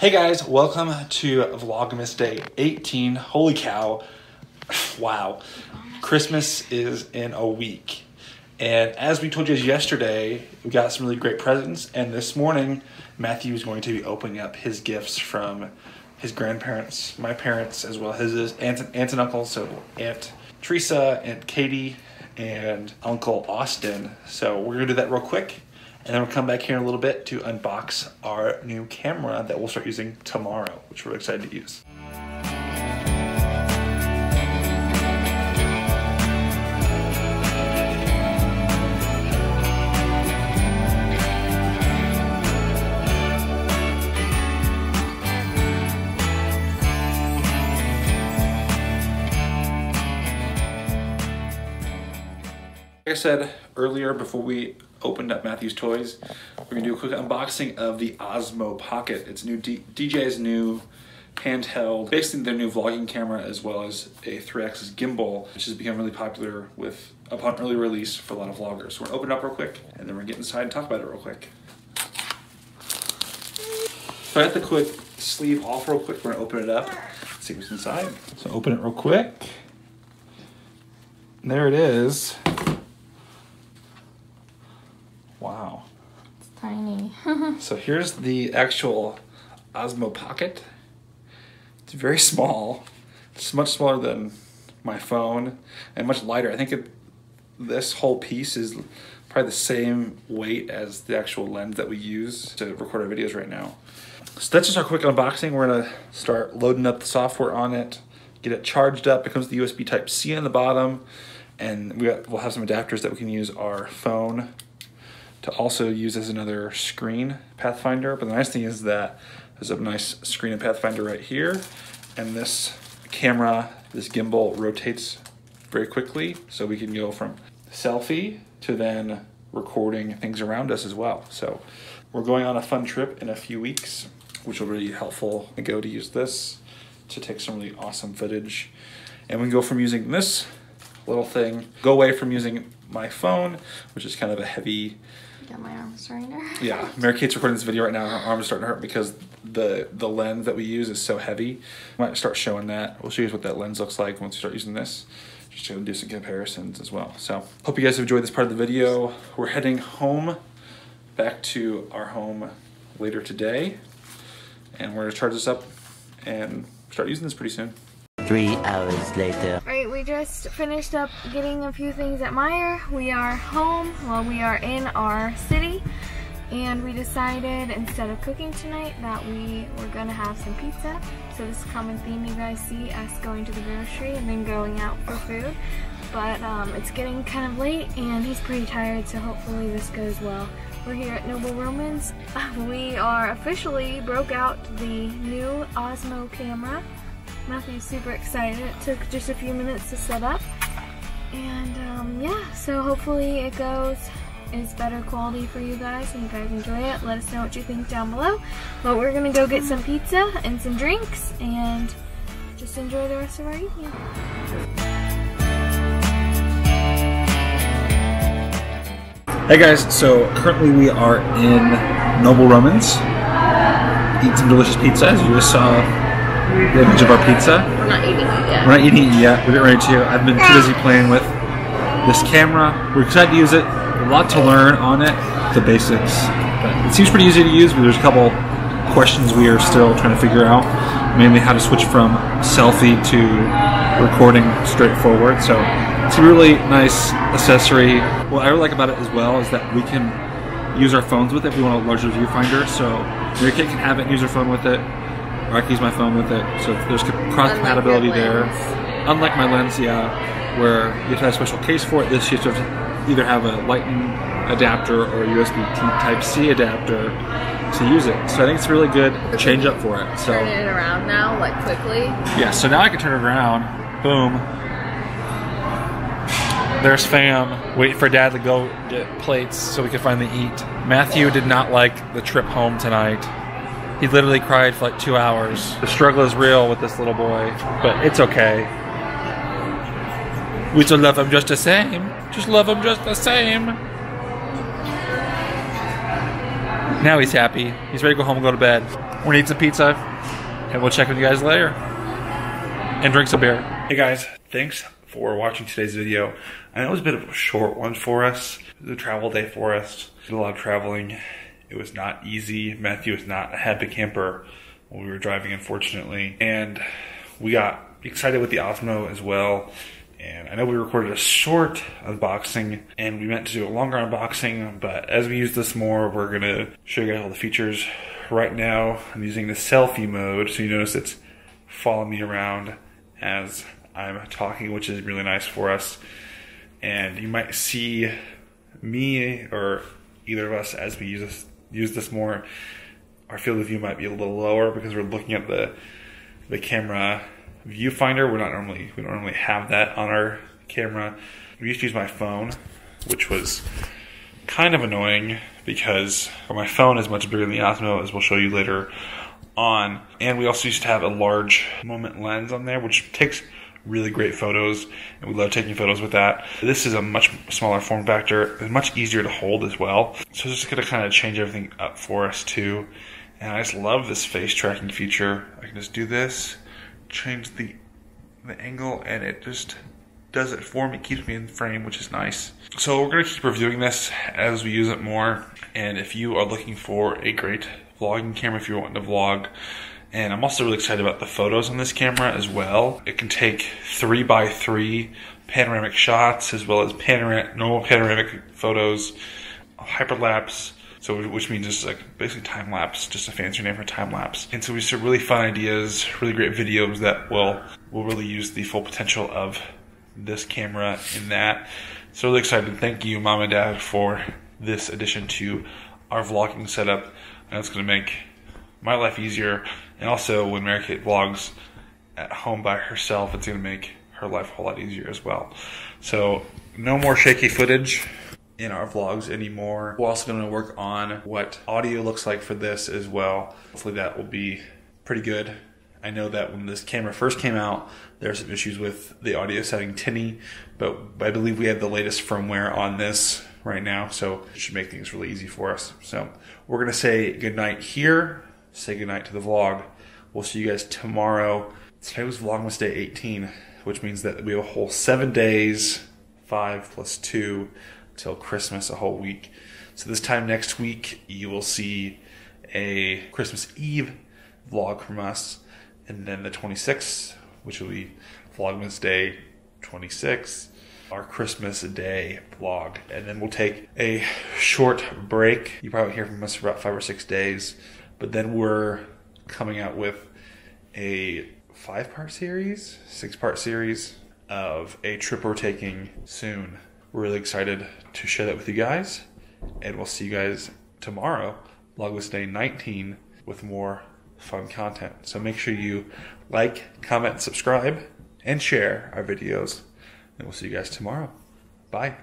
Hey guys, welcome to Vlogmas Day 18. Holy cow. Wow. Christmas is in a week. And as we told you yesterday, we got some really great presents. And this morning, Matthew is going to be opening up his gifts from his grandparents, my parents, as well as his aunts and, aunts and. So Aunt Teresa, Aunt Katie, and Uncle Austin. So we're gonna do that real quick. And then we'll come back here in a little bit to unbox our new camera that we'll start using tomorrow, which we're excited to use. Like I said earlier, before we opened up Matthew's Toys, we're gonna do a quick unboxing of the Osmo Pocket. It's new D DJI's new handheld, basically their new vlogging camera as well as a 3-axis gimbal, which has become really popular with upon early release for a lot of vloggers. So we're gonna open it up real quick and then we're gonna get inside and talk about it real quick. So I got the quick sleeve off real quick. We're gonna open it up, see what's inside. So open it real quick. There it is. Wow. It's tiny. So here's the actual Osmo Pocket. It's very small. It's much smaller than my phone and much lighter. I think it, this whole piece is probably the same weight as the actual lens that we use to record our videos right now. So that's just our quick unboxing. We're gonna start loading up the software on it, get it charged up. It comes with the USB Type C on the bottom, and we got, we'll have some adapters that we can use our phone to also use as another screen Pathfinder. But the nice thing is that there's a nice screen and Pathfinder right here. And this camera, this gimbal rotates very quickly. So we can go from selfie to then recording things around us as well. So we're going on a fun trip in a few weeks, which will be helpful to go to use this to take some really awesome footage. And we can go from using this little thing, go away from using my phone, which is kind of a heavy Got my arm starting to hurt. yeah, Mary Kate's recording this video right now. Her arm is starting to hurt because the the lens that we use is so heavy. Might start showing that. We'll show you what that lens looks like once we start using this. Just to do some comparisons as well. So hope you guys have enjoyed this part of the video. We're heading home, back to our home later today, and we're gonna charge this up and start using this pretty soon. Three hours later. We just finished up getting a few things at Meijer. We are home, well we are in our city, and we decided instead of cooking tonight that we were gonna have some pizza. So this common theme you guys see us going to the grocery and then going out for food. But um, it's getting kind of late and he's pretty tired so hopefully this goes well. We're here at Noble Roman's. We are officially broke out the new Osmo camera. Matthew's super excited. It took just a few minutes to set up. And um, yeah, so hopefully it goes is better quality for you guys and you guys enjoy it. Let us know what you think down below. But we're gonna go get some pizza and some drinks and just enjoy the rest of our evening. Hey guys, so currently we are in Noble Roman's. Eat some delicious pizza, as you just saw the image of our pizza. We're not eating it yet. We're not eating it yet. We're getting ready to. I've been too busy playing with this camera. We're excited to use it. A lot to learn on it, the basics. But it seems pretty easy to use, but there's a couple questions we are still trying to figure out. Mainly how to switch from selfie to recording straightforward. So it's a really nice accessory. What I really like about it as well is that we can use our phones with it if we want a larger viewfinder. So your kid can have it and use her phone with it. I can use my phone with it. So there's cross compatibility there. Unlike my lens, yeah, where you have to have a special case for it, this you have to either have a Lightning adapter or a USB Type C adapter to use it. So I think it's a really good change up for it. So Turn it around now, like quickly. yeah, so now I can turn it around. Boom. There's fam waiting for dad to go get plates so we can finally eat. Matthew did not like the trip home tonight. He literally cried for like two hours. The struggle is real with this little boy, but it's okay. We still love him just the same. Just love him just the same. Now he's happy. He's ready to go home and go to bed. We're gonna eat some pizza, and we'll check with you guys later. And drink some beer. Hey guys, thanks for watching today's video. I know it was a bit of a short one for us. It was a travel day for us. Did a lot of traveling. It was not easy. Matthew was not a happy camper when we were driving, unfortunately. And we got excited with the Osmo as well. And I know we recorded a short unboxing and we meant to do a longer unboxing, but as we use this more, we're gonna show you guys all the features. Right now, I'm using the selfie mode, so you notice it's following me around as I'm talking, which is really nice for us. And you might see me or either of us as we use this, use this more. Our field of view might be a little lower because we're looking at the the camera viewfinder. We're not normally we don't normally have that on our camera. We used to use my phone, which was kind of annoying because my phone is much bigger than the Osmo, as we'll show you later on. And we also used to have a large Moment lens on there, which takes really great photos, and we love taking photos with that. This is a much smaller form factor, and much easier to hold as well. So just gonna kind of change everything up for us too. And I just love this face tracking feature. I can just do this, change the the angle, and it just does it for me, keeps me in frame, which is nice. So we're gonna keep reviewing this as we use it more. And if you are looking for a great vlogging camera, if you're wanting to vlog, and I'm also really excited about the photos on this camera as well. It can take three by three panoramic shots as well as panoramic, normal panoramic photos, hyperlapse, so which means just like basically time lapse, just a fancy name for time lapse. And so we see really fun ideas, really great videos that will will really use the full potential of this camera in that. So really excited. Thank you, mom and dad, for this addition to our vlogging setup. And it's going to make my life easier. And also, when Mary Kate vlogs at home by herself, it's going to make her life a whole lot easier as well. So, no more shaky footage in our vlogs anymore. We're also going to work on what audio looks like for this as well. Hopefully, that will be pretty good. I know that when this camera first came out, there were some issues with the audio setting tinny, but I believe we have the latest firmware on this right now, so it should make things really easy for us. So we're gonna say goodnight here, say goodnight to the vlog. We'll see you guys tomorrow. Today was Vlogmas Day 18, which means that we have a whole seven days, five plus two, till Christmas, a whole week. So this time next week, you will see a Christmas Eve vlog from us and then the 26th, which will be Vlogmas Day 26, our Christmas Day vlog. And then we'll take a short break. You probably hear from us for about five or six days, but then we're coming out with a five part series, six part series of a trip we're taking soon. We're really excited to share that with you guys, and we'll see you guys tomorrow, Vlogmas Day 19, with more fun content. So make sure you like, comment, subscribe, and share our videos. And we'll see you guys tomorrow. Bye.